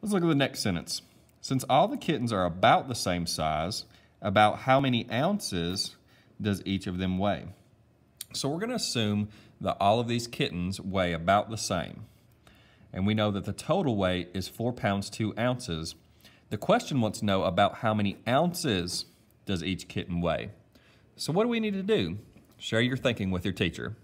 Let's look at the next sentence. Since all the kittens are about the same size, about how many ounces does each of them weigh? So we're going to assume that all of these kittens weigh about the same. And we know that the total weight is 4 pounds 2 ounces. The question wants to know about how many ounces does each kitten weigh. So what do we need to do? Share your thinking with your teacher.